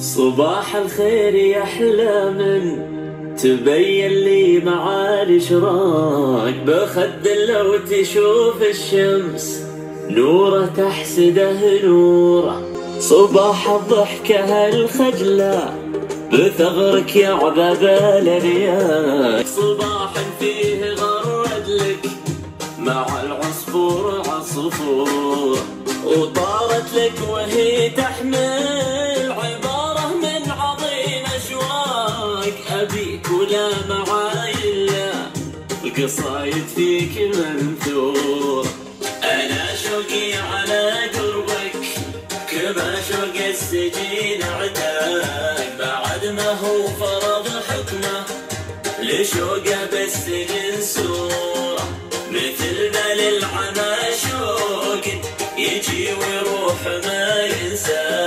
صباح الخير يا أحلى من تبين لي معالي شراق بخد لو تشوف الشمس نوره تحسده نوره. صباح الضحكة الخجلة بثغرك يا عذاب الرياق صباح فيه غرد لك مع العصفور عصفور. وطارت لك وهي تحمل أشواق أبيك ولا معاي إلا القصايد فيك منثور أنا شوقي على قربك كما شوق السجين اعتاد بعد ما هو فرض حكمه لشوقه بالسجن صورة مثل ما للعمى شوق يجي ويروح ما ينسى.